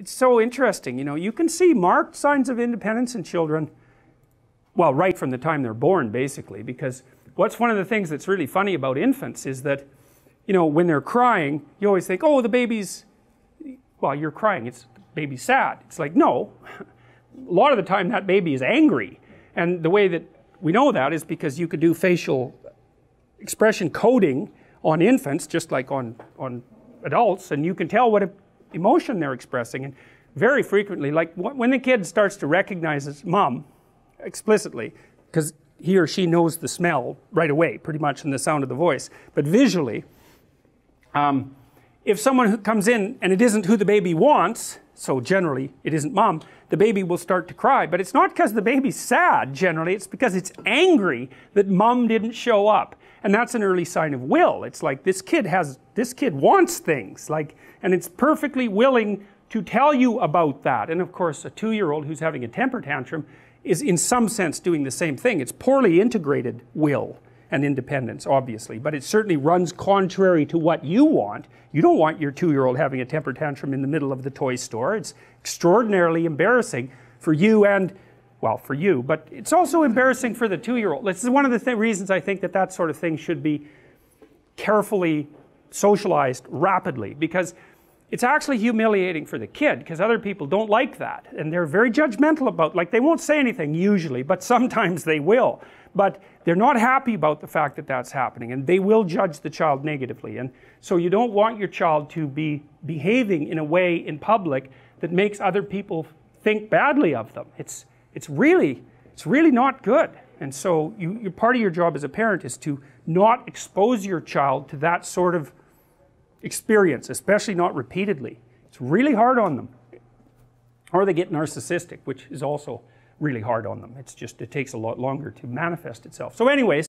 it's so interesting. You know, you can see marked signs of independence in children, well, right from the time they're born, basically, because what's one of the things that's really funny about infants is that, you know, when they're crying, you always think, oh, the baby's, well, you're crying, it's the baby's sad. It's like, no. A lot of the time that baby is angry. And the way that we know that is because you could do facial expression coding on infants, just like on, on adults, and you can tell what emotion they're expressing. And very frequently, like when the kid starts to recognize his mom explicitly, because he or she knows the smell right away, pretty much in the sound of the voice, but visually, um, if someone who comes in and it isn't who the baby wants, so generally it isn't mom, the baby will start to cry. But it's not because the baby's sad, generally, it's because it's angry that mom didn't show up. And that's an early sign of will. It's like this kid has, this kid wants things, like, and it's perfectly willing to tell you about that. And of course, a two year old who's having a temper tantrum is in some sense doing the same thing. It's poorly integrated will and independence, obviously, but it certainly runs contrary to what you want. You don't want your two year old having a temper tantrum in the middle of the toy store. It's extraordinarily embarrassing for you and, well, for you, but it's also embarrassing for the two year old. This is one of the th reasons I think that that sort of thing should be carefully socialized rapidly because it's actually humiliating for the kid because other people don't like that and they're very judgmental about like they won't say anything usually but sometimes they will but they're not happy about the fact that that's happening and they will judge the child negatively and so you don't want your child to be behaving in a way in public that makes other people think badly of them it's it's really it's really not good and so you, you part of your job as a parent is to not expose your child to that sort of experience especially not repeatedly it's really hard on them or they get narcissistic which is also really hard on them. It's just, it takes a lot longer to manifest itself. So anyways,